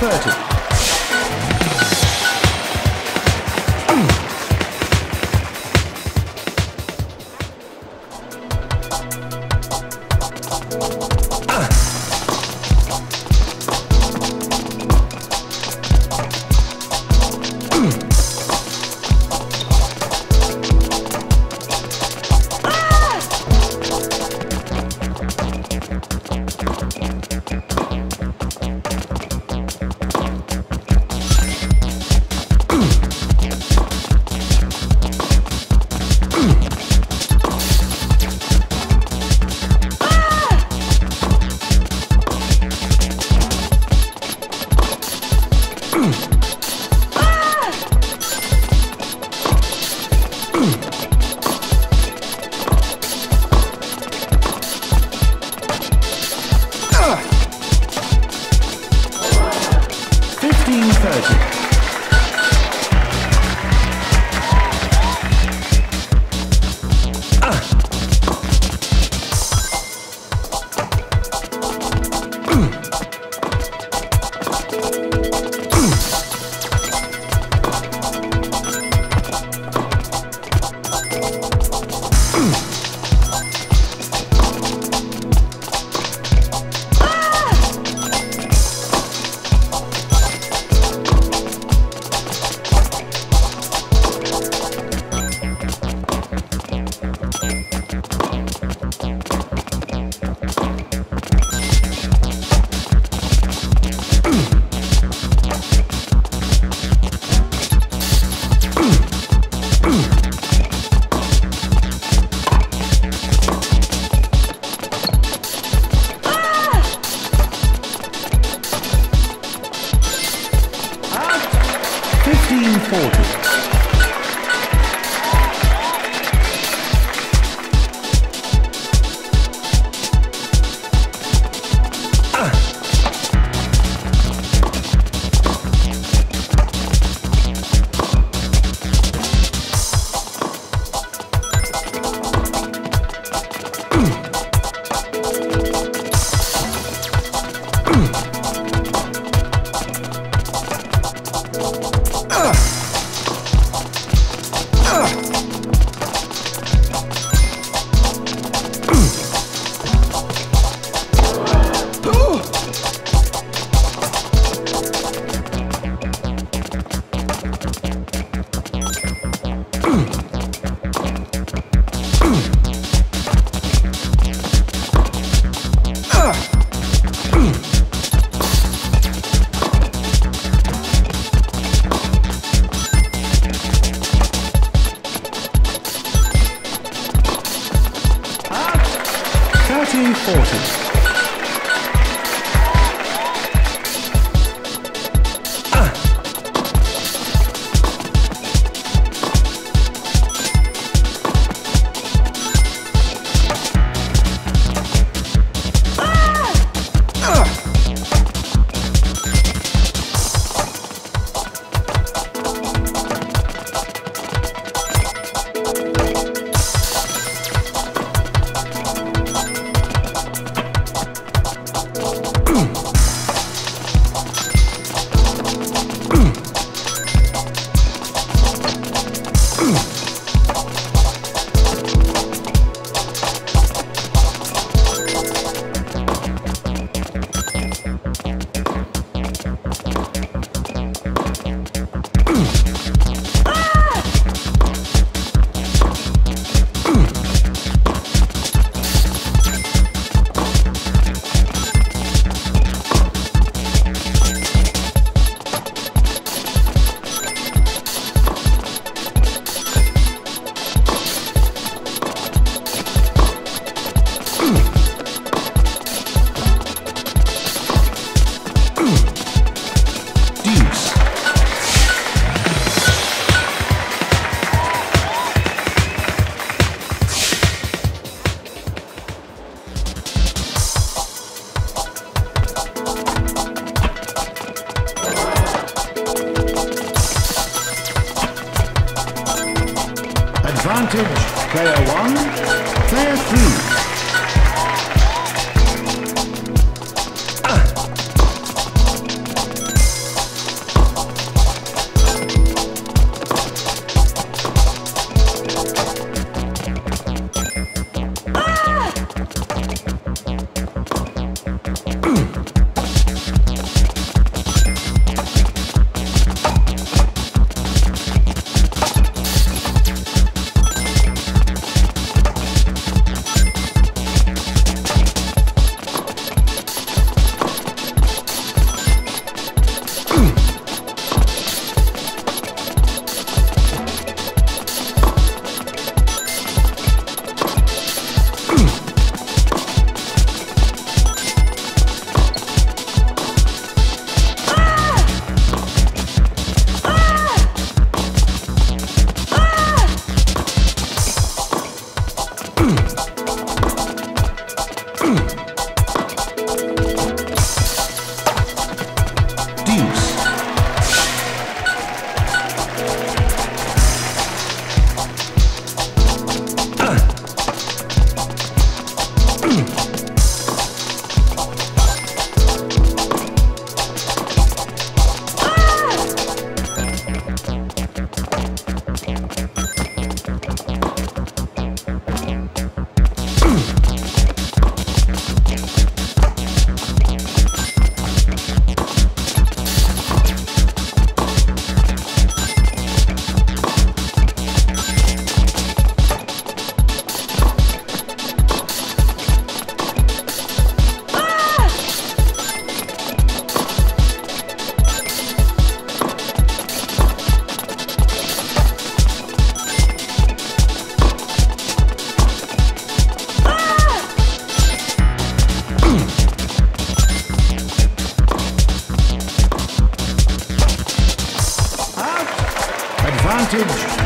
30.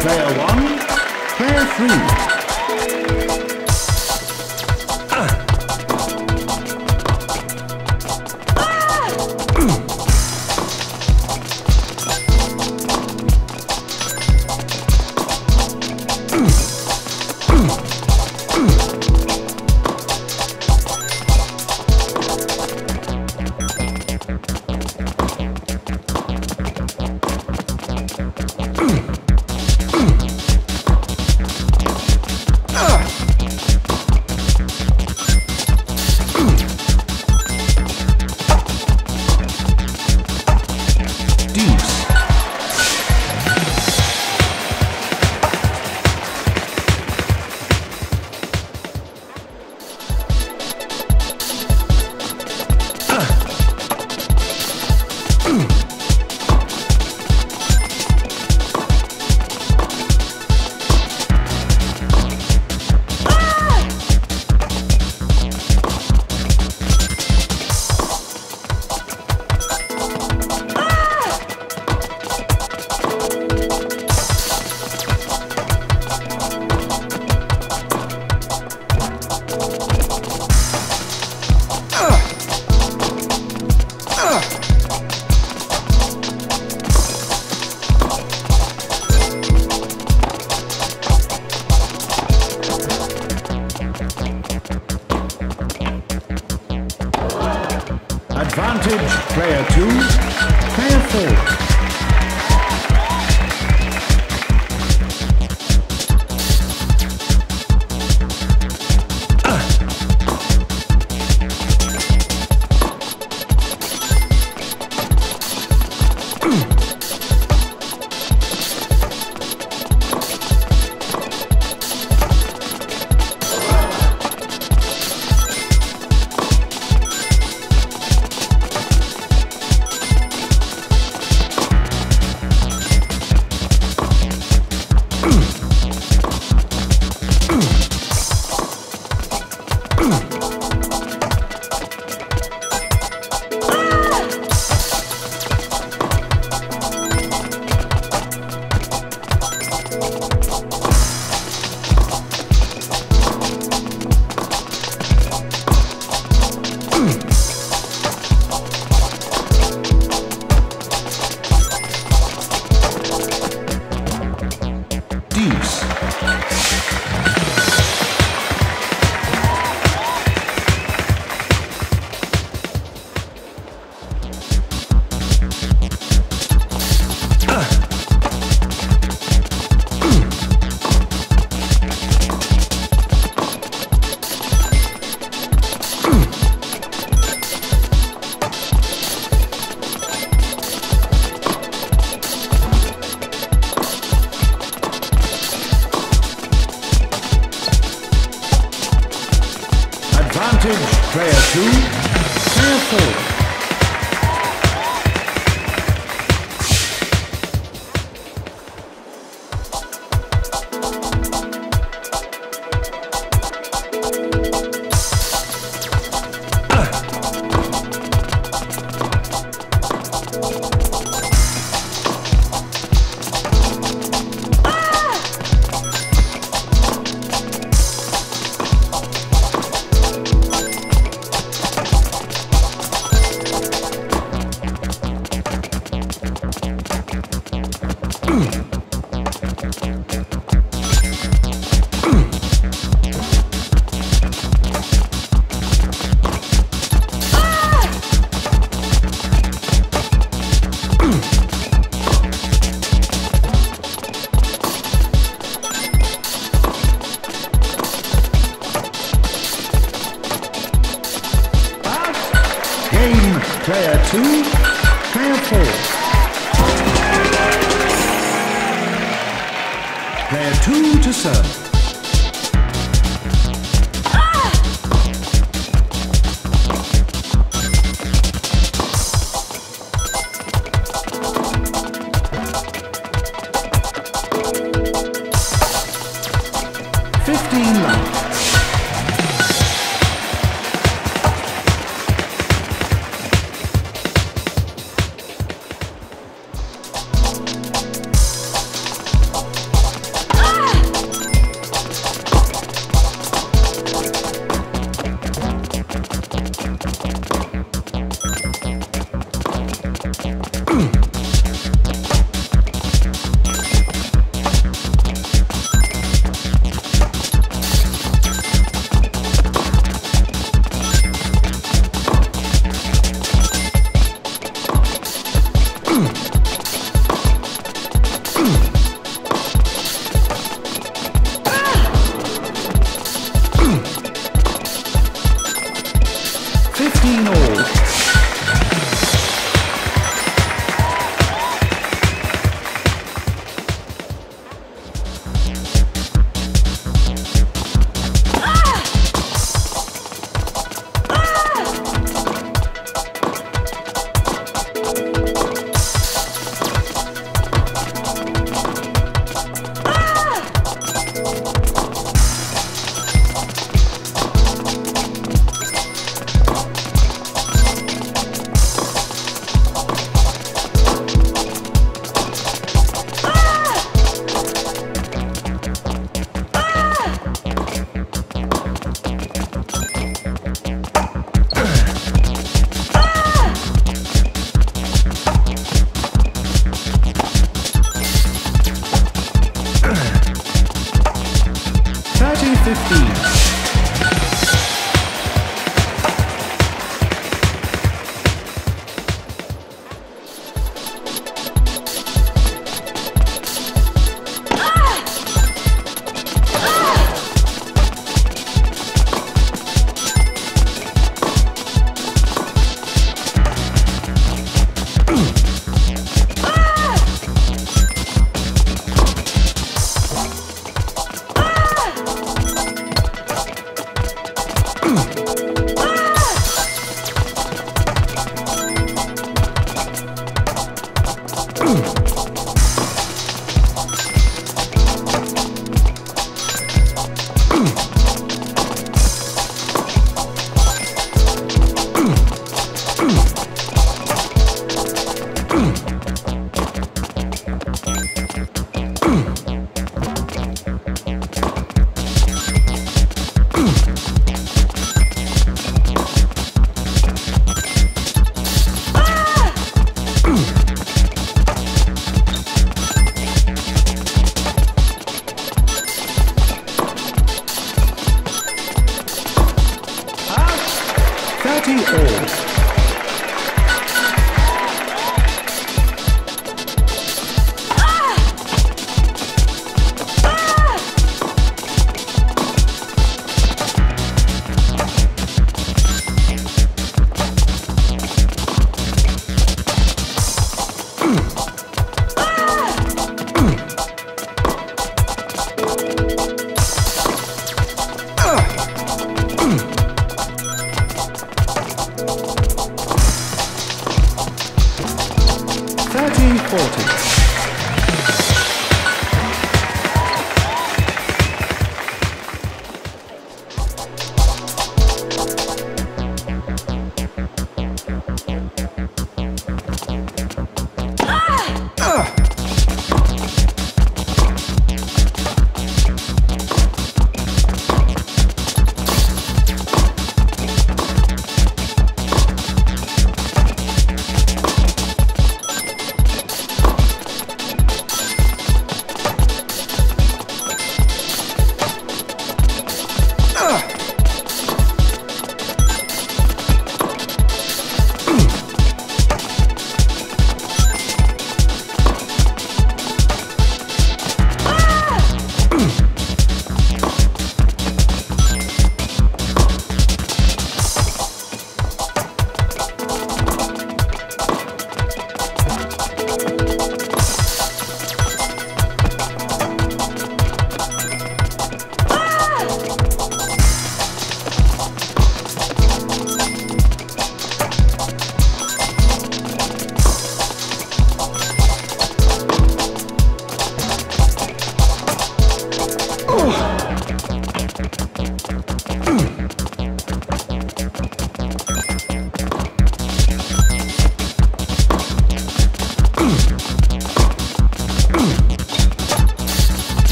Player one, player three. Player two, player four. Player two to serve.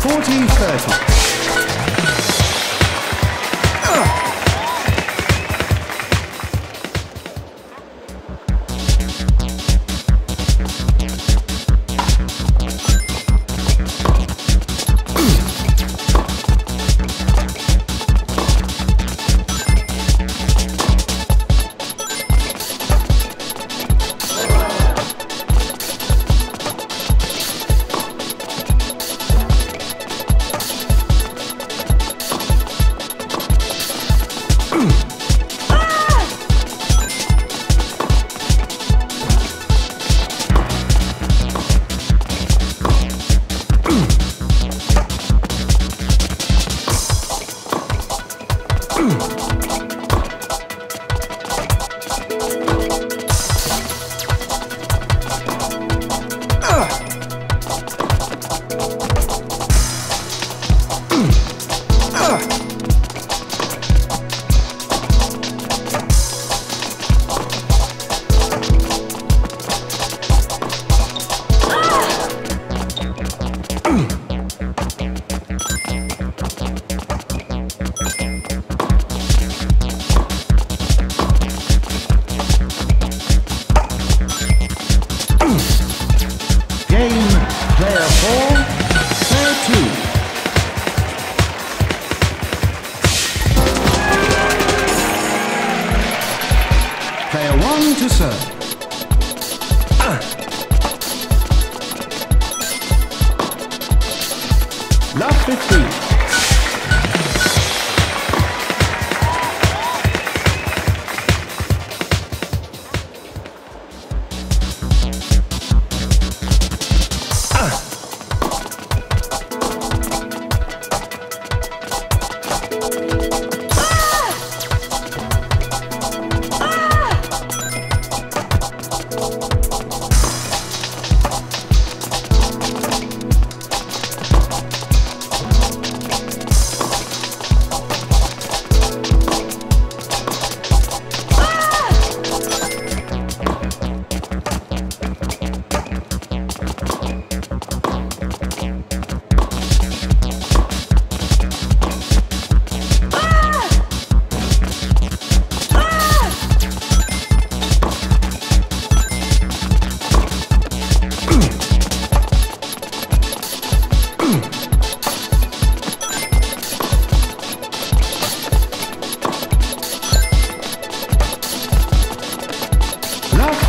14.30.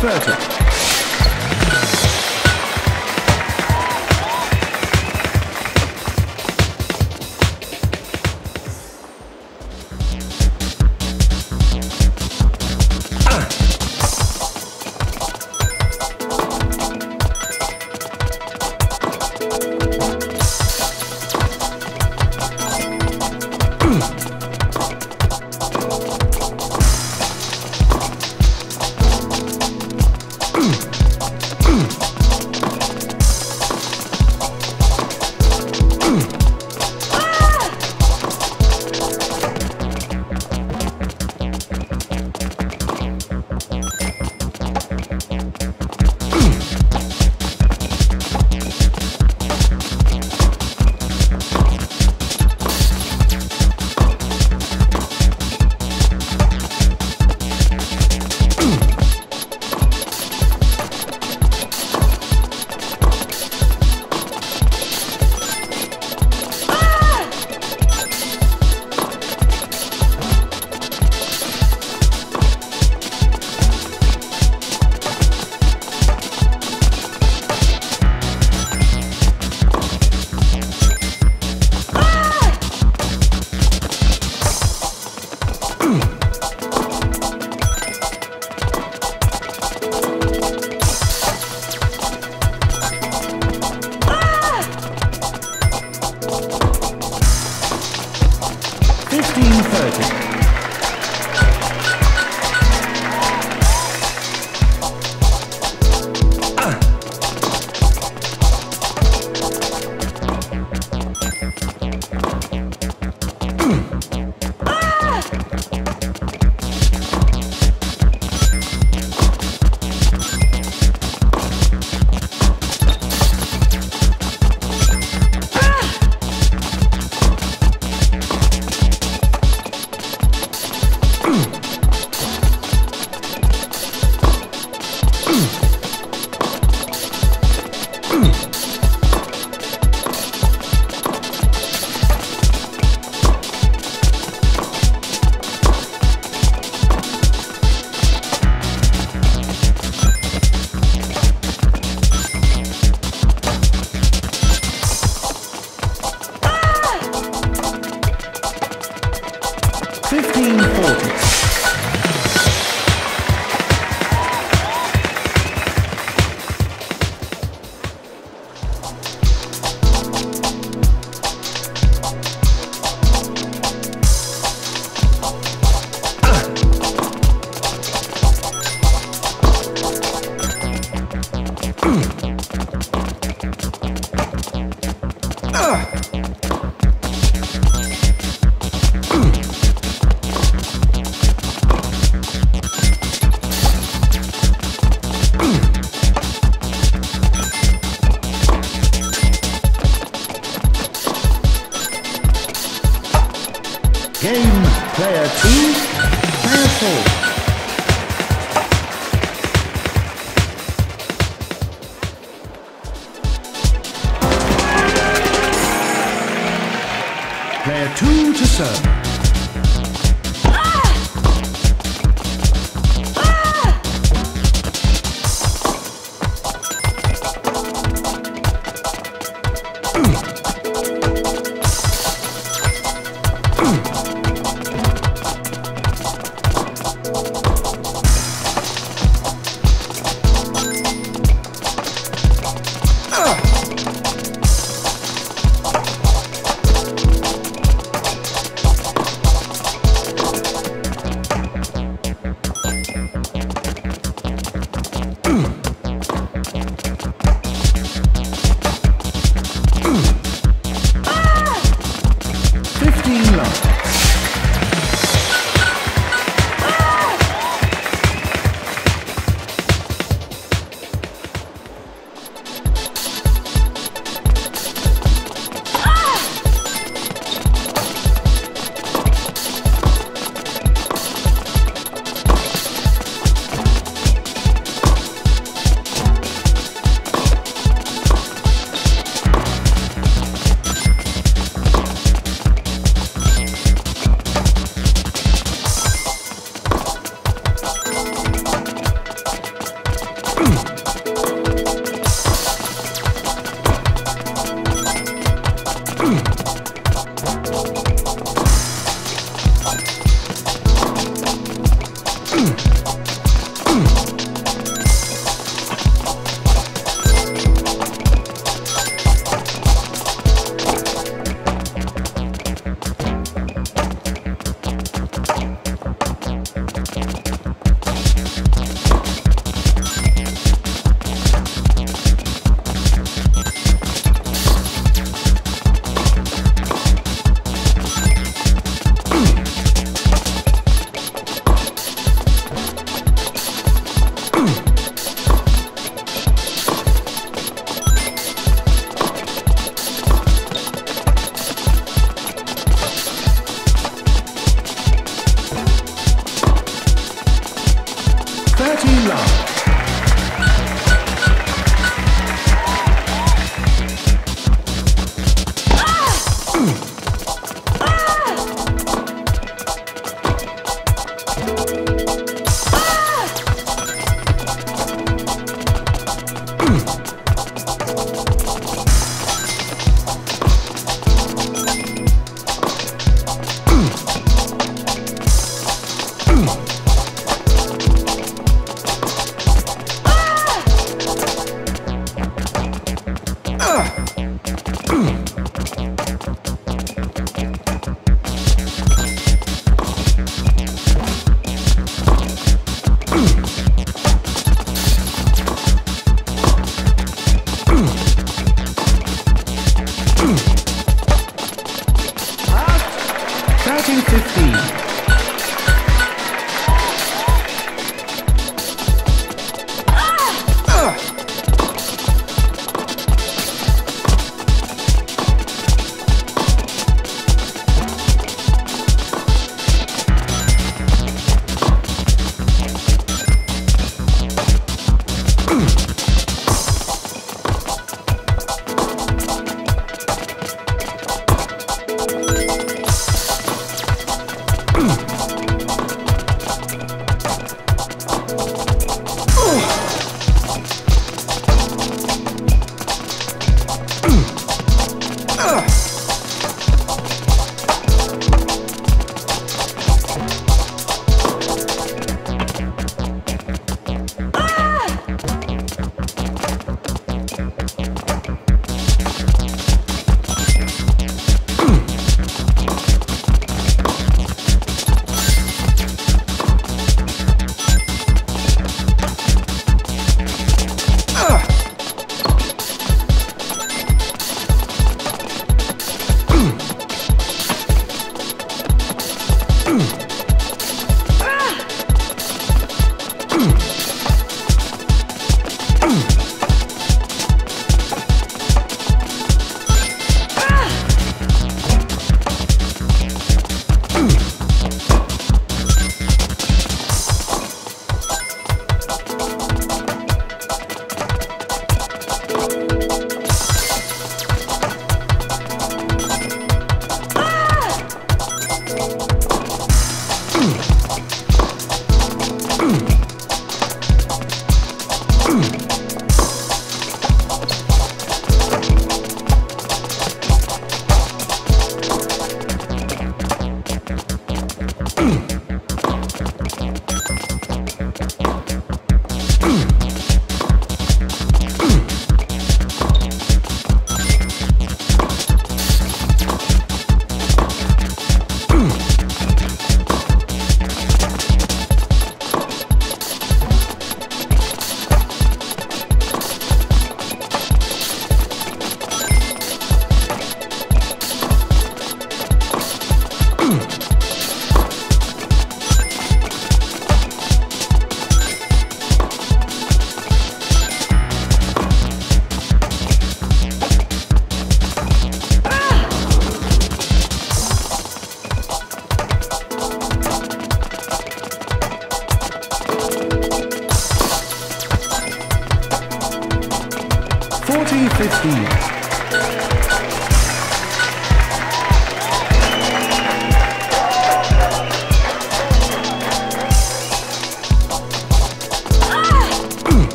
30.